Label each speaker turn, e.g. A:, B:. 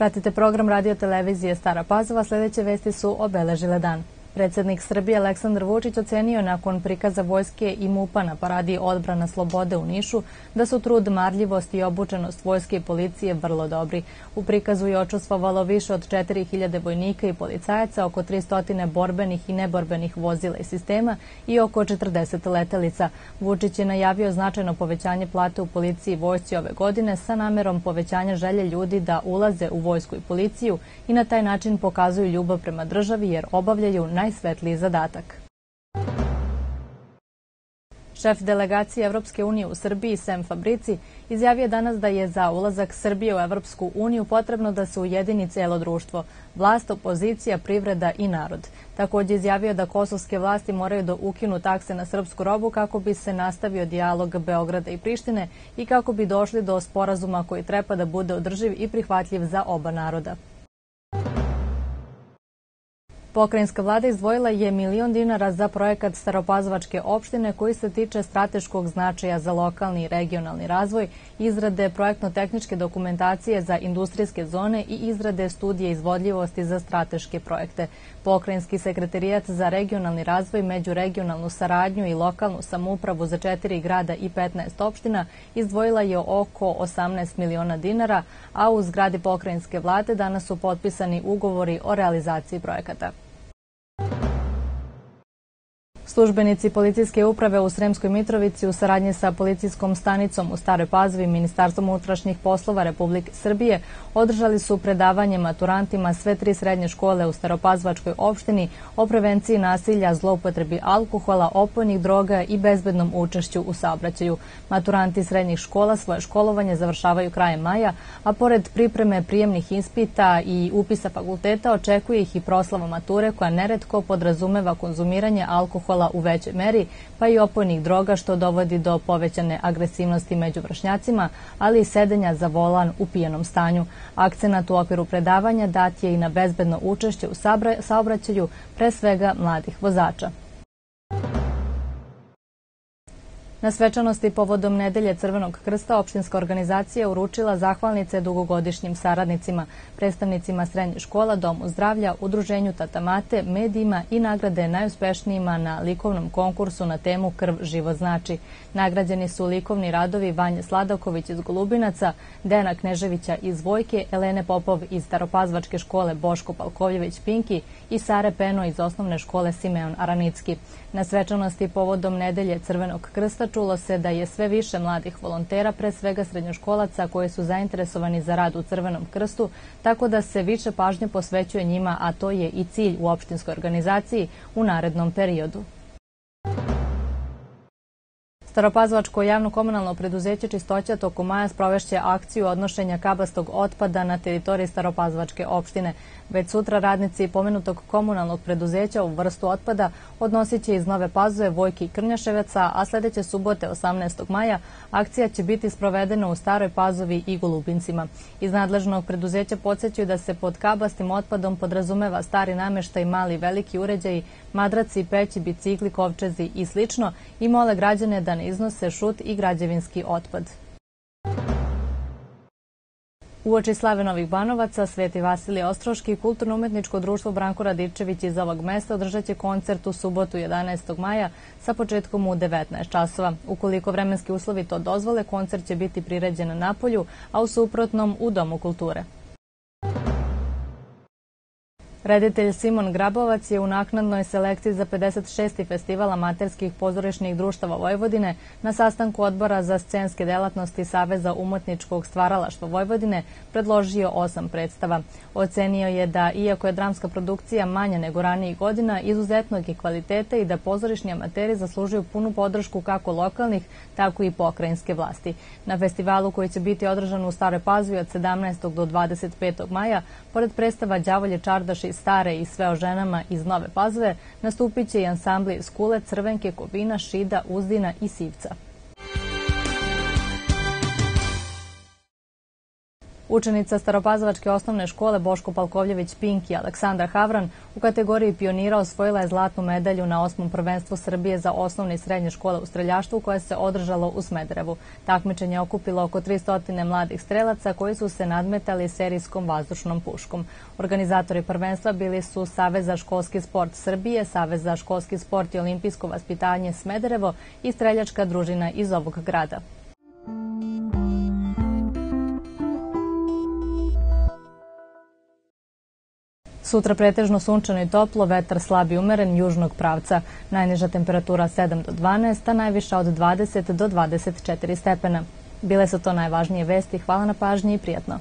A: Pratite program radio televizije Stara Pazova, sledeće vesti su obeležile dan. Predsednik Srbije Aleksandar Vučić ocenio nakon prikaza vojske i MUPA na paradi odbrana slobode u Nišu da su trud, marljivost i obučenost vojske i policije vrlo dobri. U prikazu je očustvovalo više od 4000 vojnika i policajaca, oko 300 borbenih i neborbenih vozila i sistema i oko 40 letelica. Vučić je najavio značajno povećanje plate u policiji i vojsci ove godine sa namerom povećanja želje ljudi da ulaze u vojsku i policiju i na taj način pokazuju ljubav prema državi jer obavljaju najsvetliji zadatak. Šef delegacije Evropske unije u Srbiji, Sem Fabrici, izjavio danas da je za ulazak Srbije u Evropsku uniju potrebno da se ujedini celo društvo, vlast, opozicija, privreda i narod. Takođe izjavio da kosovske vlasti moraju da ukinu takse na srpsku robu kako bi se nastavio dijalog Beograda i Prištine i kako bi došli do sporazuma koji treba da bude održiv i prihvatljiv za oba naroda. Pokrajinska vlada izdvojila je milion dinara za projekat Staropazovačke opštine koji se tiče strateškog značaja za lokalni i regionalni razvoj, izrade projektno-tehničke dokumentacije za industrijske zone i izrade studije izvodljivosti za strateške projekte. Pokrajinski sekretarijat za regionalni razvoj, međuregionalnu saradnju i lokalnu samoupravu za četiri grada i 15 opština izdvojila je oko 18 miliona dinara, a u zgradi pokrajinske vlade danas su potpisani ugovori o realizaciji projekata. Službenici policijske uprave u Sremskoj Mitrovici u saradnji sa policijskom stanicom u Staroj Pazovi i Ministarstvom unutrašnjih poslova Republike Srbije održali su predavanje maturantima sve tri srednje škole u Staropazvačkoj opštini o prevenciji nasilja, zloupotrebi alkohola, opojnih droga i bezbednom učešću u saobraćaju. Maturanti srednjih škola svoje školovanje završavaju krajem maja, a pored pripreme prijemnih ispita i upisa fakulteta očekuje ih i proslava mature koja neretko podrazumeva konzumiranje alkohola u većoj meri, pa i opojnih droga što dovodi do povećane agresivnosti među vršnjacima, ali i sedenja za volan u pijenom stanju. Akcenat u okviru predavanja dat je i na bezbedno učešće u saobraćaju, pre svega mladih vozača. Na svečanosti povodom nedelje Crvenog krsta opštinska organizacija uručila zahvalnice dugogodišnjim saradnicima, predstavnicima srednje škola, Domu zdravlja, Udruženju Tatamate, medijima i nagrade najuspešnijima na likovnom konkursu na temu Krv život znači. Nagrađeni su likovni radovi Vanje Sladaković iz Golubinaca, Dena Kneževića iz Vojke, Elene Popov iz Staropazvačke škole Boško Palkovljević Pinki i Sare Peno iz osnovne škole Simeon Aranicki. Na svečanosti povodom nedelje Crvenog krsta čulo se da je sve više mladih volontera, pre svega srednjoškolaca koji su zainteresovani za rad u Crvenom krstu, tako da se više pažnje posvećuje njima, a to je i cilj u opštinskoj organizaciji u narednom periodu. Staropazovačko javno komunalno preduzeće Čistoća toko maja sprovešće akciju odnošenja kabastog otpada na teritoriji Staropazovačke opštine. Već sutra radnici pomenutog komunalnog preduzeća u vrstu otpada odnosit će iz Nove Pazove, Vojke i Krnjaševaca, a sledeće subote 18. maja akcija će biti sprovedena u Staroj Pazovi i Golubincima. Iz nadležnog preduzeća podsjećaju da se pod kabastim otpadom podrazumeva stari nameštaj, mali i veliki uređaji, madraci, peći, bicikli, kovčezi i slično i mole građane da iznose šut i građevinski otpad. Uoči slave Novih Banovaca, Sveti Vasilije Ostroški i Kulturno-umetničko društvo Branko Radičević iz ovog mesta održat će koncert u subotu 11. maja sa početkom u 19 časova. Ukoliko vremenski uslovi to dozvole, koncert će biti priređen na Napolju, a u suprotnom u Domu kulture. Reditelj Simon Grabovac je u naknadnoj selekciji za 56. festival amaterskih pozorišnih društava Vojvodine na sastanku odbora za scenske delatnosti Saveza umotničkog stvaralaštva Vojvodine predložio osam predstava. Ocenio je da, iako je dramska produkcija manja nego ranijih godina, izuzetnog je kvaliteta i da pozorišni amateri zaslužuju punu podršku kako lokalnih, tako i pokrajinske vlasti. Na festivalu koji će biti održan u Staroj Pazvi od 17. do 25. maja, pored predstava Đavolje Čardaš Stare i sve o ženama iz Nove Pazove, nastupit će i ansambli iz Kule, Crvenke, Kovina, Šida, Uzdina i Sivca. Učenica Staropazovačke osnovne škole Boško Palkovljević Pinki Aleksandra Havran u kategoriji pionira osvojila je zlatnu medalju na osmom prvenstvu Srbije za osnovne i srednje škole u streljaštvu koje se održalo u Smederevu. Takmičenje je okupilo oko 300 mladih strelaca koji su se nadmetali serijskom vazdušnom puškom. Organizatori prvenstva bili su Savez za školski sport Srbije, Savez za školski sport i olimpijsko vaspitanje Smederevo i streljačka družina iz ovog grada. Sutra pretežno sunčano i toplo, vetar slab i umeren južnog pravca. Najniža temperatura 7 do 12, a najviša od 20 do 24 stepena. Bile su to najvažnije vesti. Hvala na pažnji i prijatno.